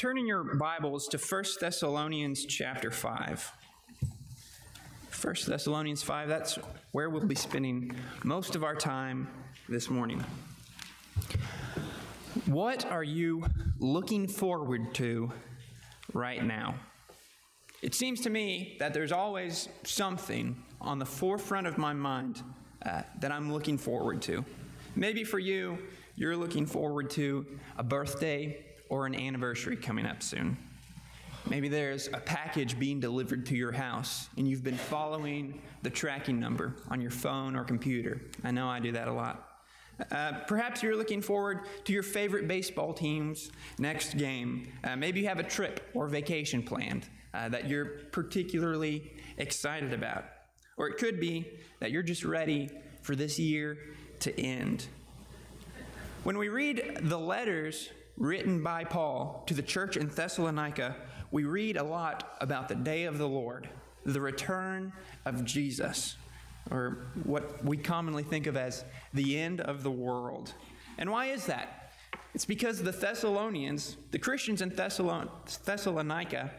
turn in your Bibles to 1 Thessalonians chapter 5. 1 Thessalonians 5, that's where we'll be spending most of our time this morning. What are you looking forward to right now? It seems to me that there's always something on the forefront of my mind uh, that I'm looking forward to. Maybe for you, you're looking forward to a birthday or an anniversary coming up soon. Maybe there's a package being delivered to your house and you've been following the tracking number on your phone or computer. I know I do that a lot. Uh, perhaps you're looking forward to your favorite baseball team's next game. Uh, maybe you have a trip or vacation planned uh, that you're particularly excited about. Or it could be that you're just ready for this year to end. When we read the letters written by Paul to the church in Thessalonica, we read a lot about the day of the Lord, the return of Jesus, or what we commonly think of as the end of the world. And why is that? It's because the Thessalonians, the Christians in Thessalon- Thessalonica,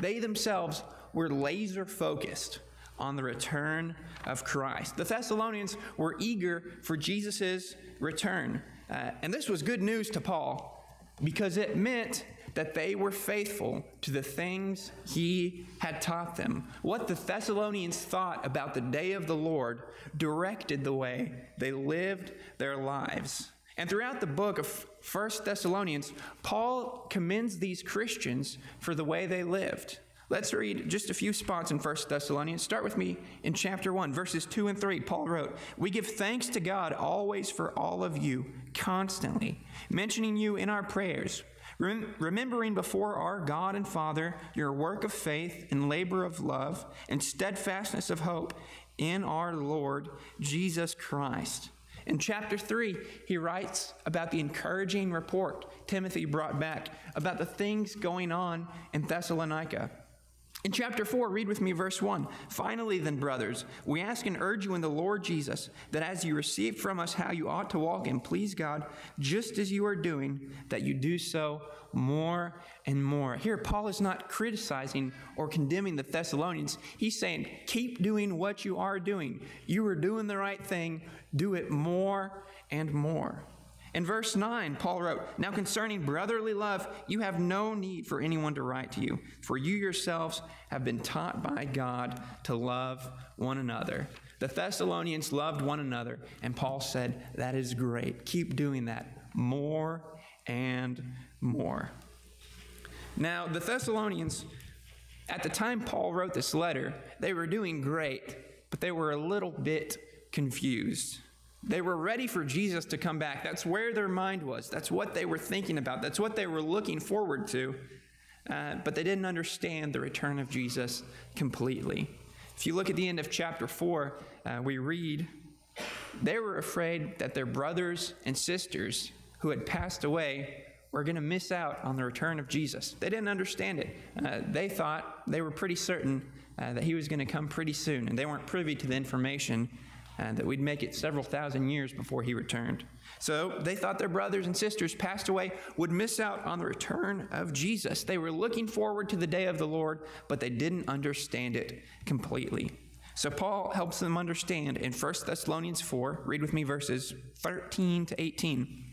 they themselves were laser focused on the return of Christ. The Thessalonians were eager for Jesus' return. Uh, and this was good news to Paul because it meant that they were faithful to the things he had taught them. What the Thessalonians thought about the day of the Lord directed the way they lived their lives. And throughout the book of First Thessalonians, Paul commends these Christians for the way they lived. Let's read just a few spots in 1 Thessalonians. Start with me in chapter 1, verses 2 and 3. Paul wrote, We give thanks to God always for all of you, constantly, mentioning you in our prayers, remembering before our God and Father your work of faith and labor of love and steadfastness of hope in our Lord Jesus Christ. In chapter 3, he writes about the encouraging report Timothy brought back about the things going on in Thessalonica. In chapter 4, read with me verse 1. Finally, then, brothers, we ask and urge you in the Lord Jesus that as you receive from us how you ought to walk and please God, just as you are doing, that you do so more and more. Here, Paul is not criticizing or condemning the Thessalonians. He's saying, keep doing what you are doing. You are doing the right thing, do it more and more. In verse 9, Paul wrote, Now concerning brotherly love, you have no need for anyone to write to you, for you yourselves have been taught by God to love one another. The Thessalonians loved one another, and Paul said, That is great. Keep doing that more and more. Now, the Thessalonians, at the time Paul wrote this letter, they were doing great, but they were a little bit confused. They were ready for Jesus to come back. That's where their mind was. That's what they were thinking about. That's what they were looking forward to. Uh, but they didn't understand the return of Jesus completely. If you look at the end of chapter 4, uh, we read, They were afraid that their brothers and sisters who had passed away were going to miss out on the return of Jesus. They didn't understand it. Uh, they thought, they were pretty certain uh, that he was going to come pretty soon, and they weren't privy to the information and that we'd make it several thousand years before he returned. So they thought their brothers and sisters passed away would miss out on the return of Jesus. They were looking forward to the day of the Lord, but they didn't understand it completely. So Paul helps them understand in 1 Thessalonians 4, read with me verses 13 to 18.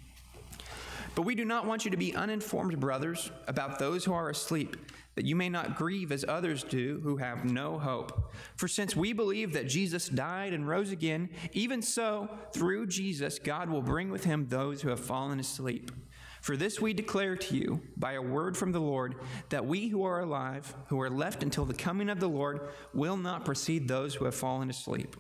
But we do not want you to be uninformed, brothers, about those who are asleep that you may not grieve as others do who have no hope. For since we believe that Jesus died and rose again, even so, through Jesus, God will bring with him those who have fallen asleep. For this we declare to you by a word from the Lord that we who are alive, who are left until the coming of the Lord, will not precede those who have fallen asleep.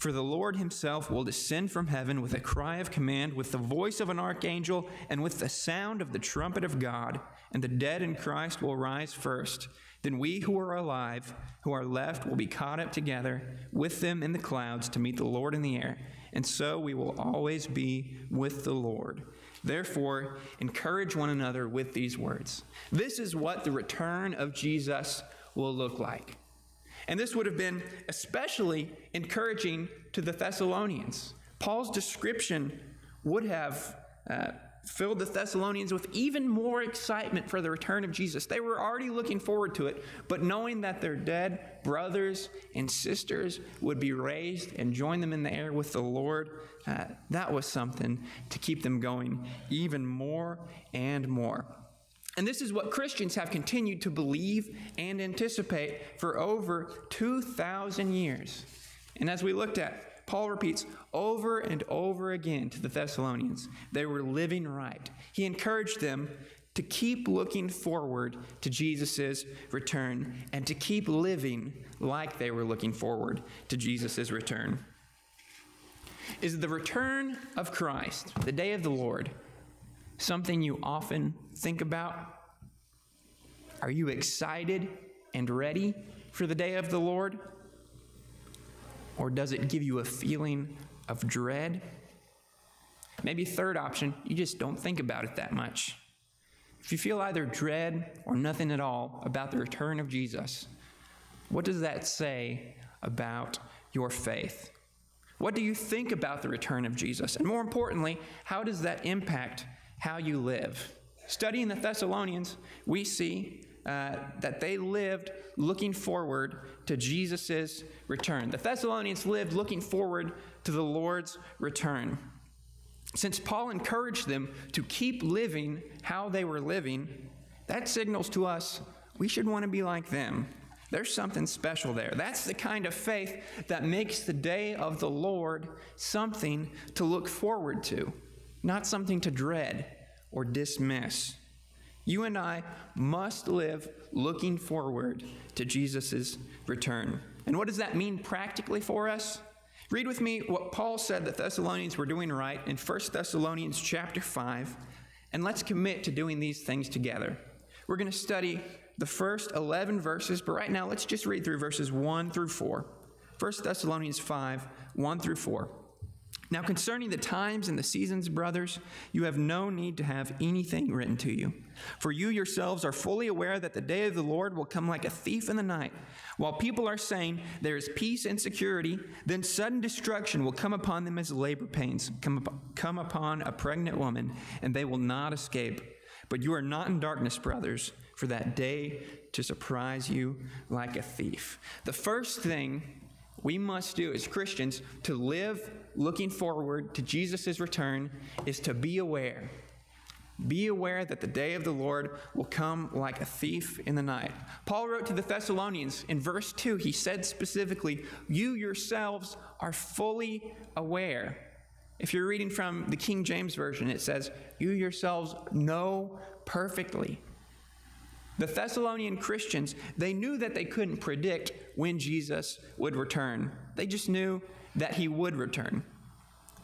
For the Lord himself will descend from heaven with a cry of command, with the voice of an archangel, and with the sound of the trumpet of God, and the dead in Christ will rise first. Then we who are alive, who are left, will be caught up together with them in the clouds to meet the Lord in the air, and so we will always be with the Lord. Therefore, encourage one another with these words. This is what the return of Jesus will look like. And this would have been especially encouraging to the Thessalonians. Paul's description would have uh, filled the Thessalonians with even more excitement for the return of Jesus. They were already looking forward to it, but knowing that their dead brothers and sisters would be raised and join them in the air with the Lord, uh, that was something to keep them going even more and more. And this is what Christians have continued to believe and anticipate for over 2,000 years. And as we looked at, Paul repeats over and over again to the Thessalonians they were living right. He encouraged them to keep looking forward to Jesus' return and to keep living like they were looking forward to Jesus' return. Is the return of Christ, the day of the Lord, something you often think about? Are you excited and ready for the day of the Lord? Or does it give you a feeling of dread? Maybe third option, you just don't think about it that much. If you feel either dread or nothing at all about the return of Jesus, what does that say about your faith? What do you think about the return of Jesus? And more importantly, how does that impact how you live? Studying the Thessalonians, we see uh, that they lived looking forward to Jesus' return. The Thessalonians lived looking forward to the Lord's return. Since Paul encouraged them to keep living how they were living, that signals to us we should want to be like them. There's something special there. That's the kind of faith that makes the day of the Lord something to look forward to, not something to dread or dismiss. You and I must live looking forward to Jesus' return. And what does that mean practically for us? Read with me what Paul said the Thessalonians were doing right in 1 Thessalonians chapter 5, and let's commit to doing these things together. We're going to study the first 11 verses, but right now let's just read through verses 1 through 4. 1 Thessalonians 5, 1 through 4. Now, concerning the times and the seasons, brothers, you have no need to have anything written to you. For you yourselves are fully aware that the day of the Lord will come like a thief in the night. While people are saying there is peace and security, then sudden destruction will come upon them as labor pains come, up, come upon a pregnant woman, and they will not escape. But you are not in darkness, brothers, for that day to surprise you like a thief. The first thing we must do as Christians to live looking forward to Jesus' return is to be aware. Be aware that the day of the Lord will come like a thief in the night. Paul wrote to the Thessalonians in verse 2, he said specifically, You yourselves are fully aware. If you're reading from the King James Version, it says, You yourselves know perfectly. The Thessalonian Christians, they knew that they couldn't predict when Jesus would return. They just knew that he would return.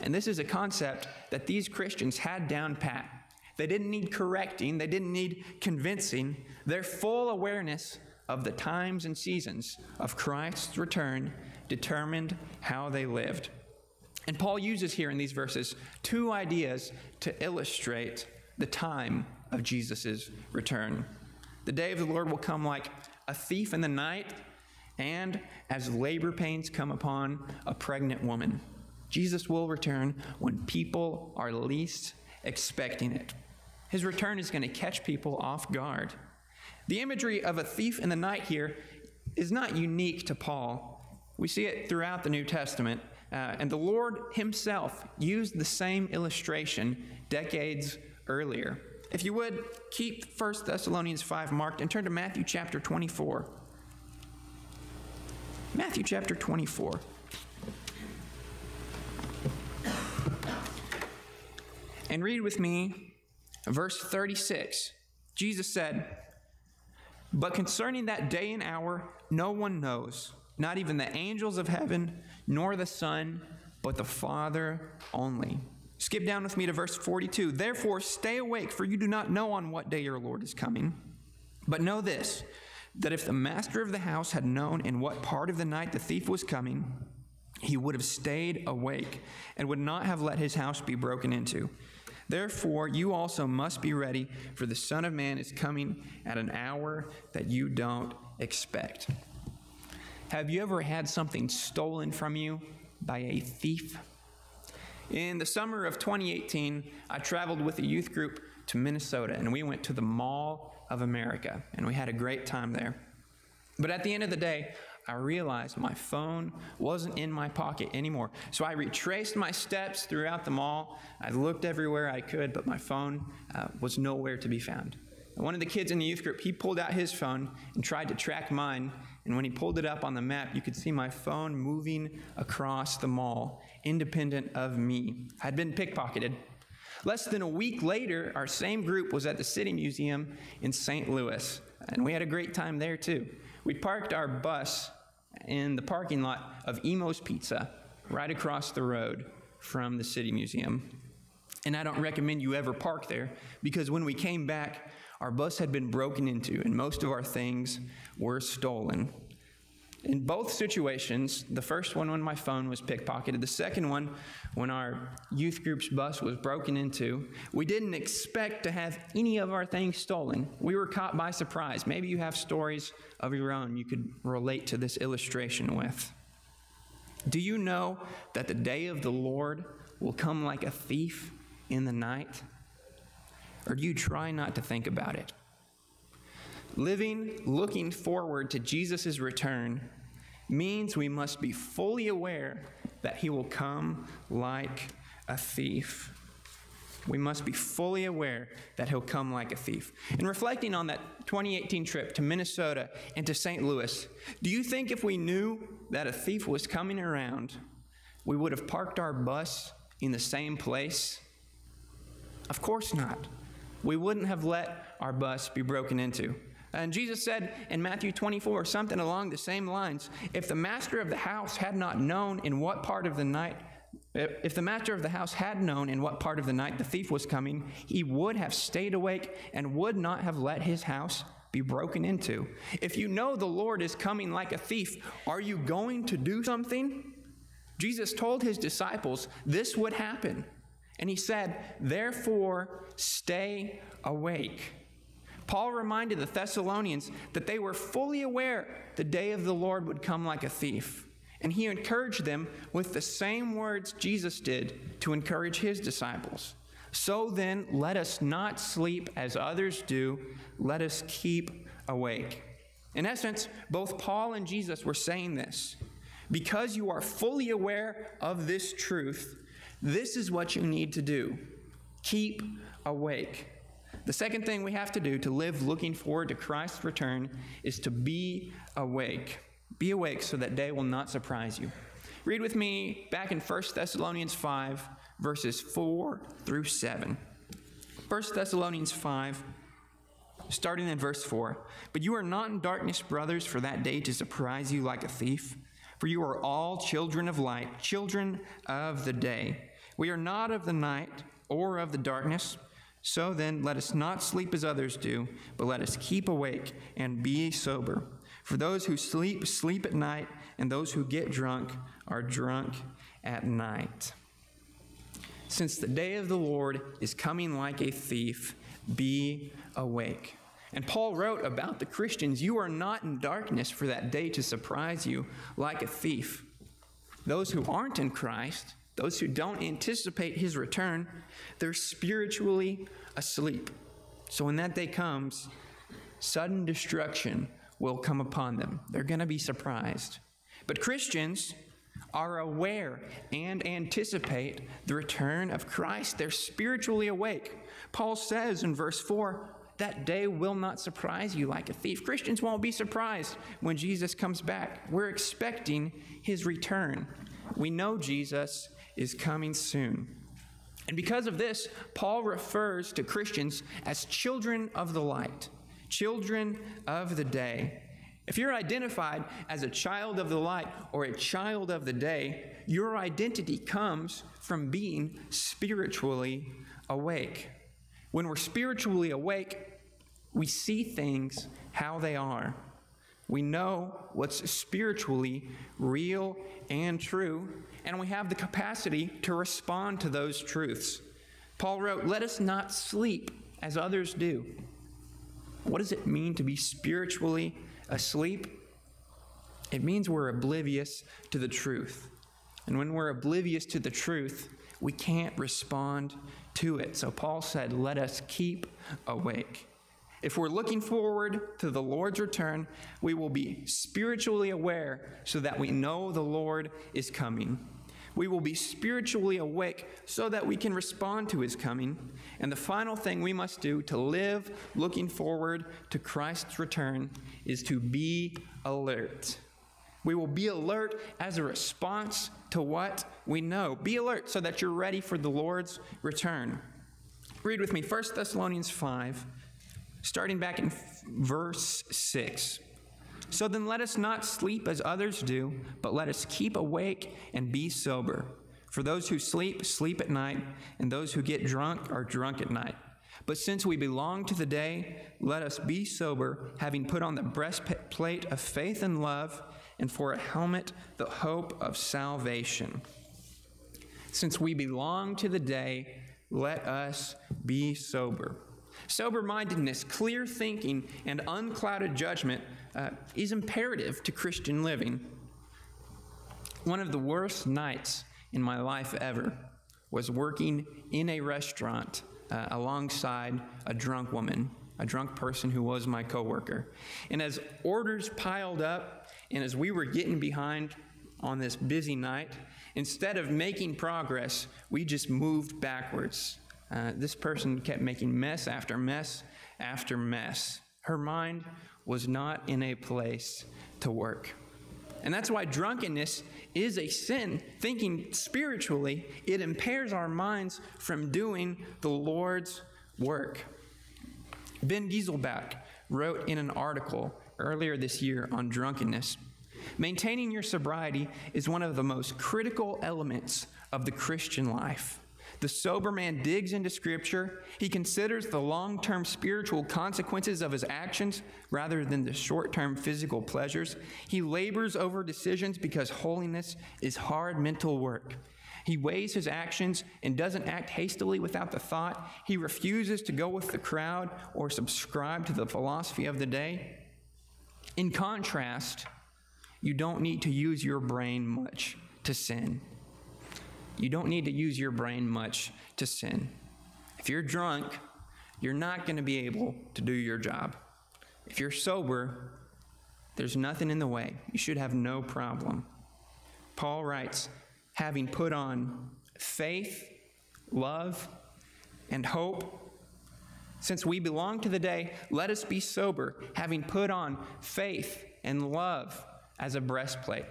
And this is a concept that these Christians had down pat. They didn't need correcting, they didn't need convincing. Their full awareness of the times and seasons of Christ's return determined how they lived. And Paul uses here in these verses two ideas to illustrate the time of Jesus' return. The day of the Lord will come like a thief in the night, and as labor pains come upon a pregnant woman. Jesus will return when people are least expecting it. His return is going to catch people off guard. The imagery of a thief in the night here is not unique to Paul. We see it throughout the New Testament, uh, and the Lord Himself used the same illustration decades earlier. If you would, keep 1 Thessalonians 5 marked and turn to Matthew chapter 24. Matthew chapter 24. And read with me verse 36. Jesus said, But concerning that day and hour, no one knows, not even the angels of heaven, nor the Son, but the Father only. Skip down with me to verse 42. Therefore, stay awake, for you do not know on what day your Lord is coming. But know this that if the master of the house had known in what part of the night the thief was coming, he would have stayed awake and would not have let his house be broken into. Therefore, you also must be ready, for the Son of Man is coming at an hour that you don't expect. Have you ever had something stolen from you by a thief? In the summer of 2018, I traveled with a youth group to Minnesota and we went to the Mall of America and we had a great time there. But at the end of the day, I realized my phone wasn't in my pocket anymore. So I retraced my steps throughout the mall. I looked everywhere I could, but my phone uh, was nowhere to be found. One of the kids in the youth group, he pulled out his phone and tried to track mine. And when he pulled it up on the map, you could see my phone moving across the mall, independent of me. I'd been pickpocketed. Less than a week later, our same group was at the City Museum in St. Louis, and we had a great time there too. We parked our bus in the parking lot of Imo's Pizza right across the road from the City Museum. And I don't recommend you ever park there because when we came back, our bus had been broken into and most of our things were stolen. In both situations, the first one when my phone was pickpocketed, the second one when our youth group's bus was broken into, we didn't expect to have any of our things stolen. We were caught by surprise. Maybe you have stories of your own you could relate to this illustration with. Do you know that the day of the Lord will come like a thief in the night? Or do you try not to think about it? Living looking forward to Jesus' return means we must be fully aware that he will come like a thief. We must be fully aware that he'll come like a thief. And reflecting on that 2018 trip to Minnesota and to St. Louis, do you think if we knew that a thief was coming around, we would have parked our bus in the same place? Of course not. We wouldn't have let our bus be broken into. And Jesus said in Matthew 24 something along the same lines if the master of the house had not known in what part of the night, if the master of the house had known in what part of the night the thief was coming, he would have stayed awake and would not have let his house be broken into. If you know the Lord is coming like a thief, are you going to do something? Jesus told his disciples this would happen. And he said, Therefore, stay awake. Paul reminded the Thessalonians that they were fully aware the day of the Lord would come like a thief. And he encouraged them with the same words Jesus did to encourage his disciples. So then, let us not sleep as others do, let us keep awake. In essence, both Paul and Jesus were saying this. Because you are fully aware of this truth, this is what you need to do keep awake. The second thing we have to do to live looking forward to Christ's return is to be awake. Be awake so that day will not surprise you. Read with me back in 1 Thessalonians 5, verses 4 through 7. 1 Thessalonians 5, starting in verse 4. But you are not in darkness, brothers, for that day to surprise you like a thief. For you are all children of light, children of the day. We are not of the night or of the darkness. So then, let us not sleep as others do, but let us keep awake and be sober. For those who sleep, sleep at night, and those who get drunk are drunk at night. Since the day of the Lord is coming like a thief, be awake. And Paul wrote about the Christians You are not in darkness for that day to surprise you like a thief. Those who aren't in Christ, those who don't anticipate his return, they're spiritually asleep. So when that day comes, sudden destruction will come upon them. They're going to be surprised. But Christians are aware and anticipate the return of Christ. They're spiritually awake. Paul says in verse 4 that day will not surprise you like a thief. Christians won't be surprised when Jesus comes back. We're expecting his return. We know Jesus is coming soon. And because of this, Paul refers to Christians as children of the light, children of the day. If you're identified as a child of the light or a child of the day, your identity comes from being spiritually awake. When we're spiritually awake, we see things how they are. We know what's spiritually real and true, and we have the capacity to respond to those truths. Paul wrote, Let us not sleep as others do. What does it mean to be spiritually asleep? It means we're oblivious to the truth. And when we're oblivious to the truth, we can't respond to it. So Paul said, Let us keep awake. If we're looking forward to the Lord's return, we will be spiritually aware so that we know the Lord is coming. We will be spiritually awake so that we can respond to his coming. And the final thing we must do to live looking forward to Christ's return is to be alert. We will be alert as a response to what we know. Be alert so that you're ready for the Lord's return. Read with me 1 Thessalonians 5, starting back in verse 6. So then let us not sleep as others do, but let us keep awake and be sober. For those who sleep, sleep at night, and those who get drunk are drunk at night. But since we belong to the day, let us be sober, having put on the breastplate of faith and love, and for a helmet, the hope of salvation. Since we belong to the day, let us be sober. Sober mindedness, clear thinking, and unclouded judgment uh, is imperative to Christian living. One of the worst nights in my life ever was working in a restaurant uh, alongside a drunk woman, a drunk person who was my coworker. And as orders piled up and as we were getting behind on this busy night, instead of making progress, we just moved backwards. Uh, this person kept making mess after mess after mess. Her mind was not in a place to work. And that's why drunkenness is a sin. Thinking spiritually, it impairs our minds from doing the Lord's work. Ben Giselbach wrote in an article earlier this year on drunkenness Maintaining your sobriety is one of the most critical elements of the Christian life. The sober man digs into Scripture. He considers the long term spiritual consequences of his actions rather than the short term physical pleasures. He labors over decisions because holiness is hard mental work. He weighs his actions and doesn't act hastily without the thought. He refuses to go with the crowd or subscribe to the philosophy of the day. In contrast, you don't need to use your brain much to sin. You don't need to use your brain much to sin. If you're drunk, you're not going to be able to do your job. If you're sober, there's nothing in the way. You should have no problem. Paul writes, having put on faith, love, and hope. Since we belong to the day, let us be sober, having put on faith and love as a breastplate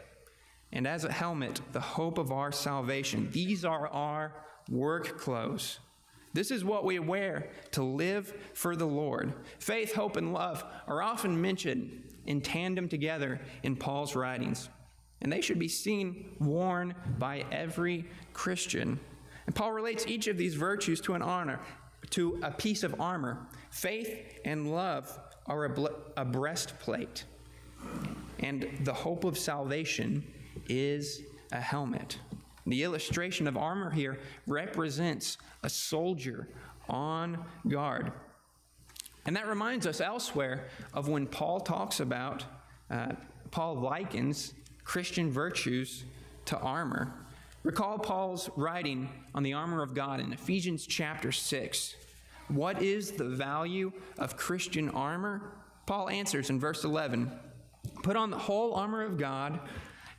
and as a helmet, the hope of our salvation. These are our work clothes. This is what we wear to live for the Lord. Faith, hope, and love are often mentioned in tandem together in Paul's writings, and they should be seen worn by every Christian. And Paul relates each of these virtues to an honor, to a piece of armor. Faith and love are a, a breastplate, and the hope of salvation is a helmet. The illustration of armor here represents a soldier on guard. And that reminds us elsewhere of when Paul talks about, uh, Paul likens Christian virtues to armor. Recall Paul's writing on the armor of God in Ephesians chapter 6. What is the value of Christian armor? Paul answers in verse 11 Put on the whole armor of God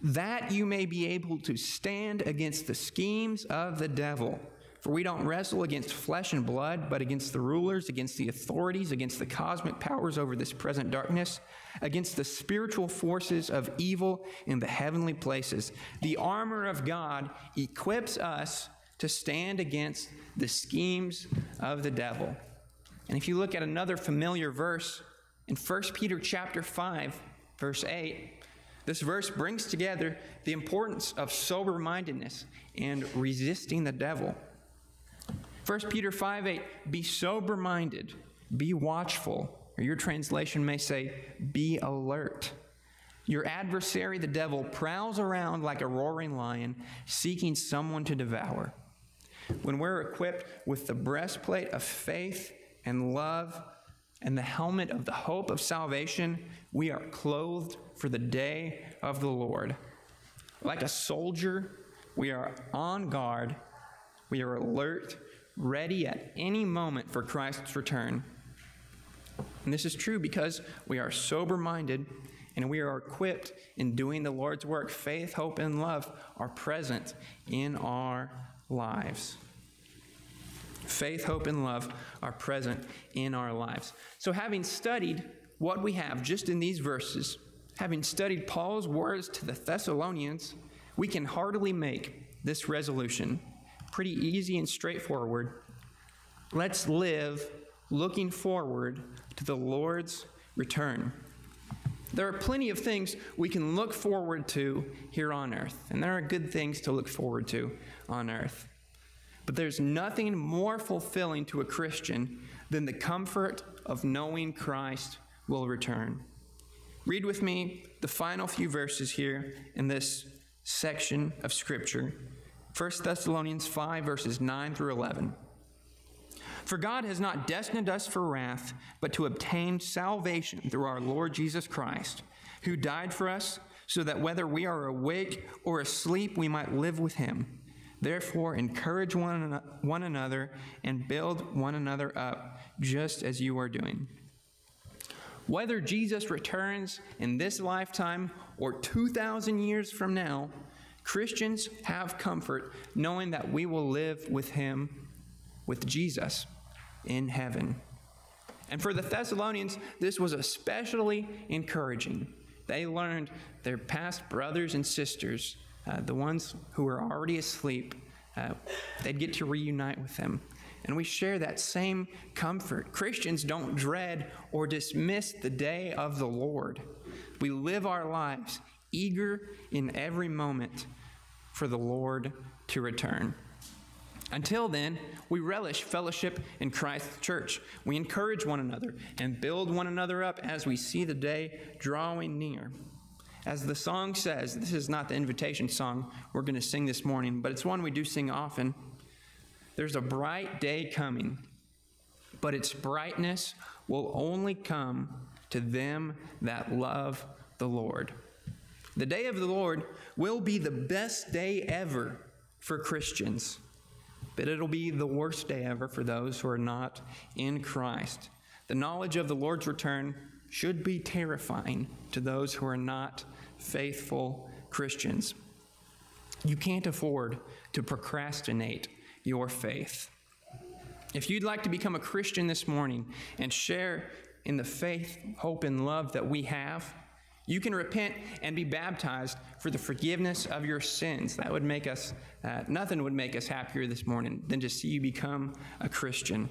that you may be able to stand against the schemes of the devil. For we don't wrestle against flesh and blood, but against the rulers, against the authorities, against the cosmic powers over this present darkness, against the spiritual forces of evil in the heavenly places. The armor of God equips us to stand against the schemes of the devil. And if you look at another familiar verse in 1 Peter chapter 5, verse 8, this verse brings together the importance of sober mindedness and resisting the devil. 1 Peter 5 8, be sober minded, be watchful, or your translation may say, be alert. Your adversary, the devil, prowls around like a roaring lion, seeking someone to devour. When we're equipped with the breastplate of faith and love and the helmet of the hope of salvation, we are clothed for the day of the Lord. Like a soldier, we are on guard, We are alert, ready at any moment for Christ's return. And this is true because we are sober minded and we are equipped in doing the Lord's work. Faith, hope, and love are present in our lives. Faith, hope, and love are present in our lives. So, having studied what we have just in these verses, having studied Paul's words to the Thessalonians, we can heartily make this resolution. Pretty easy and straightforward. Let's live looking forward to the Lord's return. There are plenty of things we can look forward to here on earth, and there are good things to look forward to on earth. But there's nothing more fulfilling to a Christian than the comfort of knowing Christ will return. Read with me the final few verses here in this section of Scripture 1 Thessalonians 5, verses 9 through 11. For God has not destined us for wrath, but to obtain salvation through our Lord Jesus Christ, who died for us, so that whether we are awake or asleep, we might live with him. Therefore, encourage one, one another and build one another up, just as you are doing. Whether Jesus returns in this lifetime or 2,000 years from now, Christians have comfort knowing that we will live with him, with Jesus, in heaven. And for the Thessalonians, this was especially encouraging. They learned their past brothers and sisters, uh, the ones who were already asleep, uh, they'd get to reunite with them. And we share that same comfort. Christians don't dread or dismiss the day of the Lord. We live our lives eager in every moment for the Lord to return. Until then, we relish fellowship in Christ's church. We encourage one another and build one another up as we see the day drawing near. As the song says, this is not the invitation song we're going to sing this morning, but it's one we do sing often. There's a bright day coming, but its brightness will only come to them that love the Lord. The day of the Lord will be the best day ever for Christians but it'll be the worst day ever for those who are not in Christ. The knowledge of the Lord's return should be terrifying to those who are not faithful Christians. You can't afford to procrastinate your faith. If you'd like to become a Christian this morning and share in the faith, hope, and love that we have, you can repent and be baptized for the forgiveness of your sins. That would make us, uh, nothing would make us happier this morning than to see you become a Christian.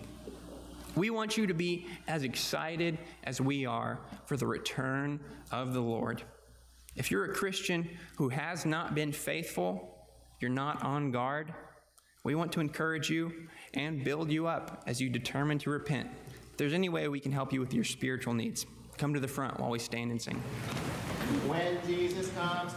We want you to be as excited as we are for the return of the Lord. If you're a Christian who has not been faithful, you're not on guard, we want to encourage you and build you up as you determine to repent. If there's any way we can help you with your spiritual needs, come to the front while we stand and sing. When Jesus comes